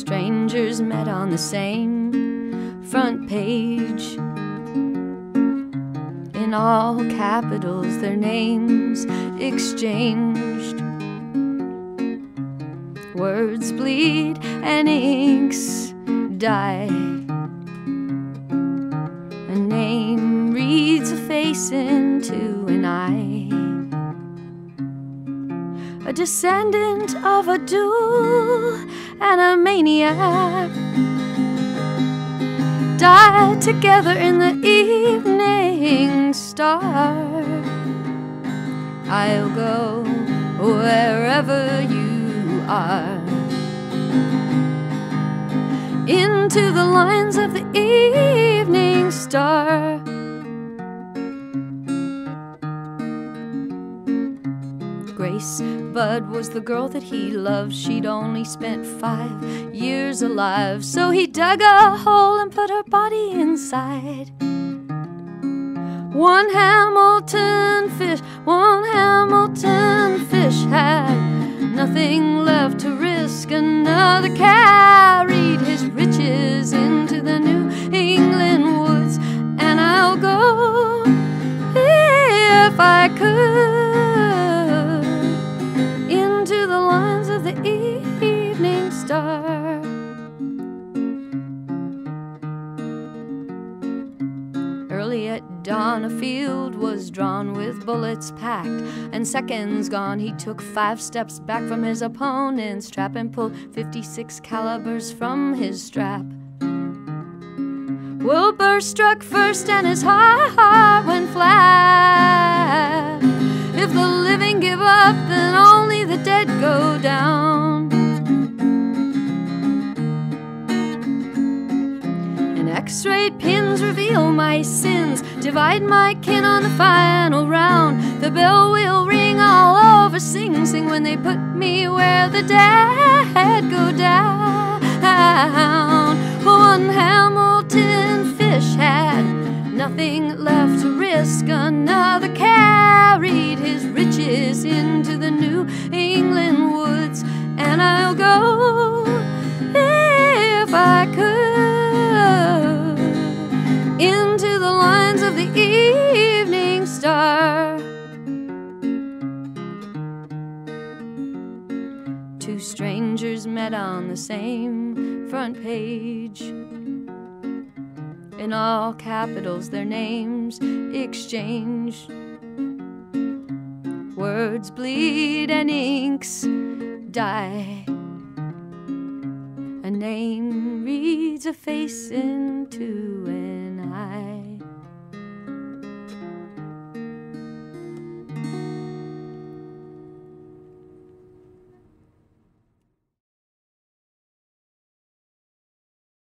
strangers met on the same front page. In all capitals, their names exchanged. Words bleed and inks die. A name reads a face into an eye. A descendant of a duel and a maniac died together in the evening star. I'll go wherever you are. Into the lines of the evening star. Grace Budd was the girl that he loved. She'd only spent five years alive. So he dug a hole and put her body inside. One Hamilton Fish, one Hamilton Fish had nothing left to risk. Another carried his riches into the New England woods, and I'll go if I could star. Early at dawn, a field was drawn with bullets packed, and seconds gone, he took five steps back from his opponent's trap and pulled 56 calibers from his strap. Wilbur struck first, and his heart went flat. If the living give up, then only the dead go down. Rayed pins reveal my sins, divide my kin on the final round. The bell will ring all over Sing Sing when they put me where the dead go down. One Hamilton Fish had nothing left strangers met on the same front page. In all capitals, their names exchanged. Words bleed and inks die. A name reads a face into an.